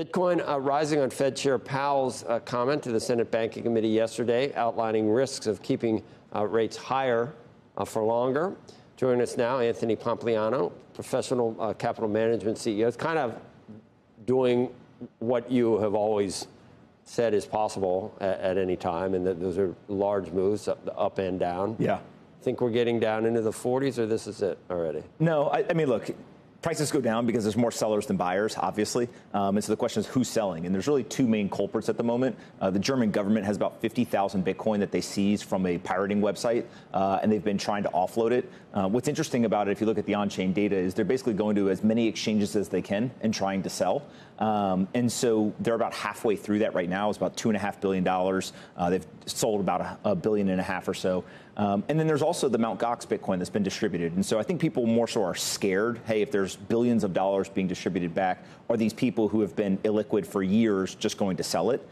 Bitcoin uh, rising on Fed Chair Powell's uh, comment to the Senate Banking Committee yesterday, outlining risks of keeping uh, rates higher uh, for longer. Joining us now, Anthony Pompliano, professional uh, capital management CEO. It's kind of doing what you have always said is possible at, at any time, and that those are large moves up, up and down. Yeah. I think we're getting down into the 40s, or this is it already? No, I, I mean, look, prices go down because there's more sellers than buyers, obviously. Um, and so the question is who's selling? And there's really two main culprits at the moment. Uh, the German government has about 50,000 Bitcoin that they seized from a pirating website, uh, and they've been trying to offload it. Uh, what's interesting about it, if you look at the on chain data, is they're basically going to as many exchanges as they can and trying to sell. Um, and so they're about halfway through that right now. It's about $2.5 billion. Uh, they've sold about a, a billion and a half or so. Um, and then there's also the Mt. Gox Bitcoin that's been distributed. And so I think people more so are scared hey, if there's billions of dollars being distributed back, are these people who have been illiquid for years just going to sell it?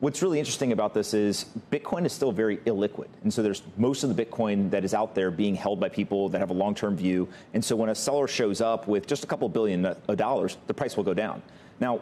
What's really interesting about this is Bitcoin is still very illiquid. And so there's most of the Bitcoin that is out there being held by people that have a long term view. And so when a seller shows up with just a couple billion dollars, the price will go down. Now,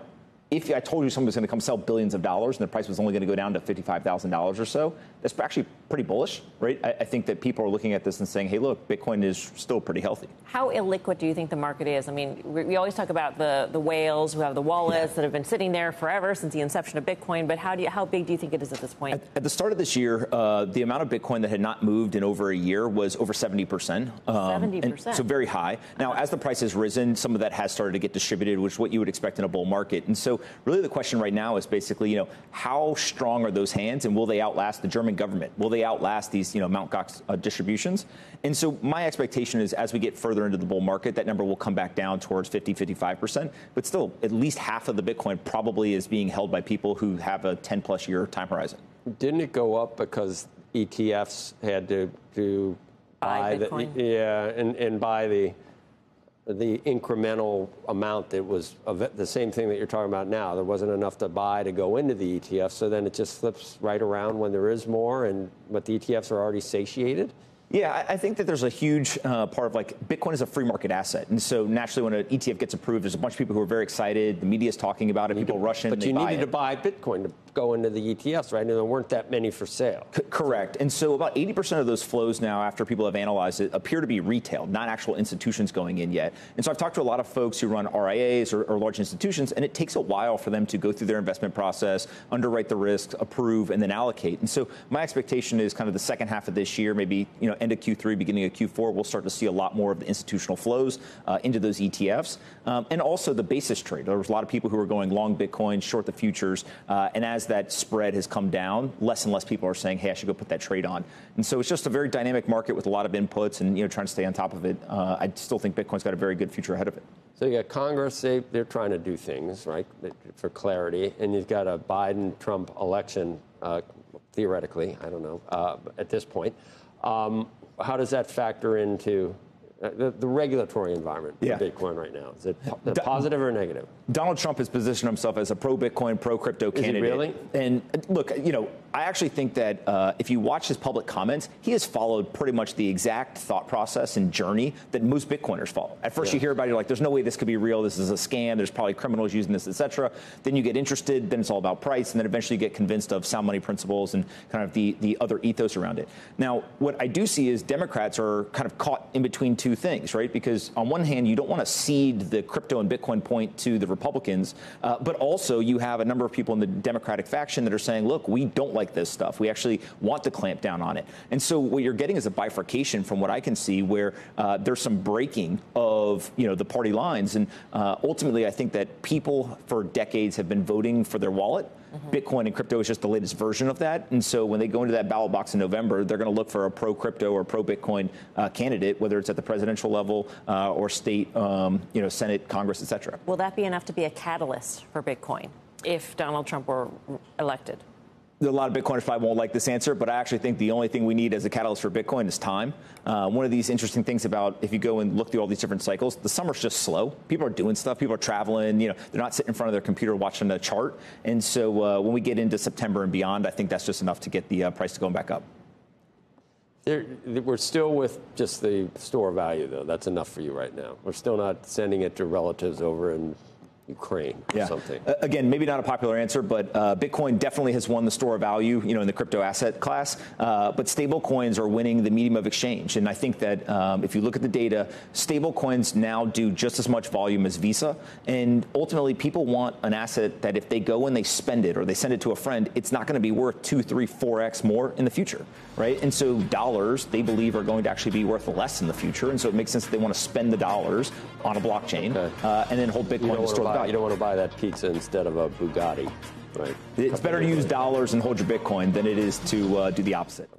if I told you someone was going to come sell billions of dollars and the price was only going to go down to $55,000 or so, that's actually pretty bullish, right? I, I, think that people are looking at this and saying, hey, look, Bitcoin is still pretty healthy. How illiquid do you think the market is? I mean, we, we always talk about the, the whales who have the wallets yeah. that have been sitting there forever since the inception of Bitcoin, but how, do you, how big do you think it is at this point? At, at the start of this year, uh, the amount of Bitcoin that had not moved in over a year was over 70%. Um, 70%. So very high. Now, as the price has risen, some of that has started to get distributed, which is what you would expect in a bull market. And so really the question right now is basically, you know, how strong are those hands and will they outlast the German government? Will they outlast these, you know, Mt. Gox uh, distributions? And so my expectation is as we get further into the bull market, that number will come back down towards 50, 55%. But still, at least half of the Bitcoin probably is being held by people who have a 10 plus year time horizon. Didn't it go up because ETFs had to, to buy, buy the, yeah, and, and buy the the incremental amount that was the same thing that you're talking about now. There wasn't enough to buy to go into the ETF, so then it just slips right around when there is more, and but the ETFs are already satiated. Yeah, I think that there's a huge uh, part of like Bitcoin is a free market asset, and so naturally, when an ETF gets approved, there's a bunch of people who are very excited. The media is talking about it. People rush in. But you needed to buy Bitcoin to go into the ETFs, right? And there weren't that many for sale. C- correct. And so about 80% of those flows now, after people have analyzed it, appear to be retail, not actual institutions going in yet. And so I've talked to a lot of folks who run RIAs or, or large institutions, and it takes a while for them to go through their investment process, underwrite the risks, approve, and then allocate. And so my expectation is kind of the second half of this year, maybe you know end of Q3, beginning of Q4, we'll start to see a lot more of the institutional flows uh, into those ETFs, um, and also the basis trade. There was a lot of people who were going long Bitcoin, short the futures, uh, and as that spread has come down, less and less people are saying, hey, I should go put that trade on. And so it's just a very dynamic market with a lot of inputs and, you know, trying to stay on top of it. Uh, I still think Bitcoin's got a very good future ahead of it. So you got Congress, they, they're trying to do things, right, for clarity. And you've got a Biden Trump election, uh, theoretically, I don't know, uh, at this point. Um, how does that factor into the, the, regulatory environment for yeah. Bitcoin right now? Is it positive or negative? Donald Trump has positioned himself as a pro Bitcoin, pro crypto candidate. really? And look, you know, I actually think that uh, if you watch his public comments, he has followed pretty much the exact thought process and journey that most Bitcoiners follow. At first, yeah. you hear about it, you're like, "There's no way this could be real. This is a scam. There's probably criminals using this, etc." Then you get interested. Then it's all about price, and then eventually you get convinced of sound money principles and kind of the the other ethos around it. Now, what I do see is Democrats are kind of caught in between two things, right? Because on one hand, you don't want to cede the crypto and Bitcoin point to the Republicans, uh, but also you have a number of people in the Democratic faction that are saying, "Look, we don't." like this stuff. We actually want to clamp down on it. And so what you're getting is a bifurcation from what I can see where uh, there's some breaking of, you know, the party lines. And uh, ultimately, I think that people for decades have been voting for their wallet. Mm-hmm. Bitcoin and crypto is just the latest version of that. And so when they go into that ballot box in November, they're going to look for a pro crypto or pro Bitcoin uh, candidate, whether it's at the presidential level uh, or state, um, you know, Senate, Congress, et cetera. Will that be enough to be a catalyst for Bitcoin if Donald Trump were elected? A lot of Bitcoiners probably won't like this answer, but I actually think the only thing we need as a catalyst for Bitcoin is time. Uh, one of these interesting things about if you go and look through all these different cycles, the summer's just slow. People are doing stuff. People are traveling. You know, they're not sitting in front of their computer watching the chart. And so uh, when we get into September and beyond, I think that's just enough to get the uh, price to going back up. There, we're still with just the store value, though. That's enough for you right now. We're still not sending it to relatives over in Ukraine or Yeah. something. Uh, Again, maybe not a popular answer, but uh, Bitcoin definitely has won the store of value, you know, in the crypto asset class. Uh, but stable coins are winning the medium of exchange, and I think that um, if you look at the data, stable coins now do just as much volume as Visa, and ultimately, people want an asset that if they go and they spend it or they send it to a friend, it's not going to be worth two, three, four x more in the future, right? And so dollars, they believe, are going to actually be worth less in the future, and so it makes sense that they want to spend the dollars on a blockchain Okay. uh, and then hold Bitcoin to store the you don't want to buy that pizza instead of a Bugatti, right? It's better to use dollars and hold your Bitcoin than it is to uh, do the opposite.